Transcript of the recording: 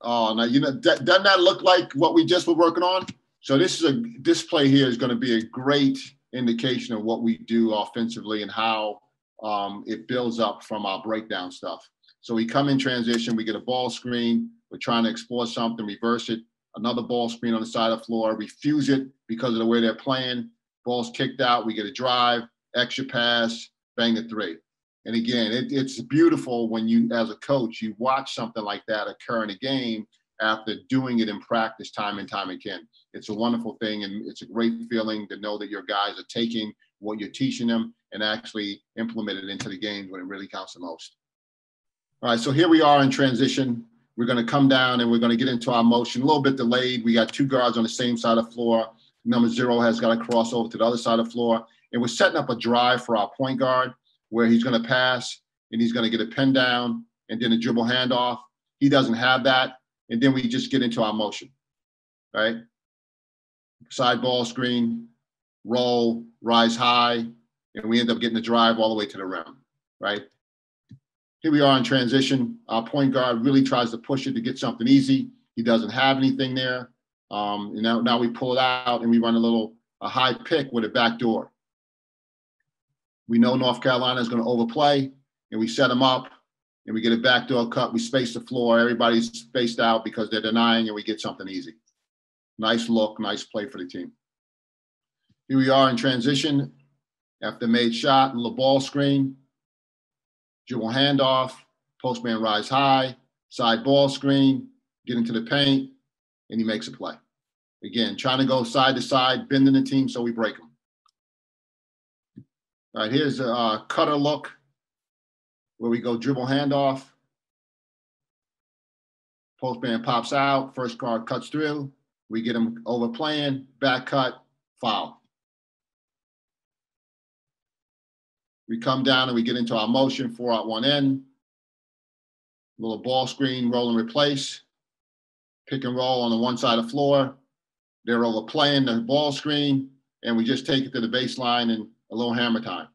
Oh, now you know, that, doesn't that look like what we just were working on? So this is a this play here is going to be a great indication of what we do offensively and how um, it builds up from our breakdown stuff. So we come in transition, we get a ball screen, we're trying to explore something, reverse it, another ball screen on the side of the floor, refuse it because of the way they're playing. Ball's kicked out, we get a drive, extra pass, bang a three. And again, it, it's beautiful when you, as a coach, you watch something like that occur in a game after doing it in practice time and time again. It's a wonderful thing, and it's a great feeling to know that your guys are taking what you're teaching them and actually implement it into the games when it really counts the most. All right, so here we are in transition. We're going to come down and we're going to get into our motion a little bit delayed. We got two guards on the same side of the floor. Number zero has got to cross over to the other side of the floor. And we're setting up a drive for our point guard where he's going to pass and he's going to get a pin down and then a dribble handoff. He doesn't have that. And then we just get into our motion, right? Side ball screen, roll, rise high, and we end up getting the drive all the way to the rim, right? Here we are in transition. Our point guard really tries to push it to get something easy. He doesn't have anything there. Um, and now, now we pull it out and we run a little a high pick with a back door. We know North Carolina is going to overplay, and we set them up, and we get a backdoor cut. We space the floor. Everybody's spaced out because they're denying, and we get something easy. Nice look, nice play for the team. Here we are in transition after made shot, little ball screen, dribble handoff, postman rise high, side ball screen, get into the paint, and he makes a play. Again, trying to go side to side, bending the team so we break them. All right, here's a uh, cutter look where we go dribble handoff. Postman pops out, first guard cuts through. We get him overplaying, back cut, foul. We come down and we get into our motion, four out one in. Little ball screen, roll and replace. Pick and roll on the one side of the floor. They're overplaying the ball screen, and we just take it to the baseline and a little hammer time.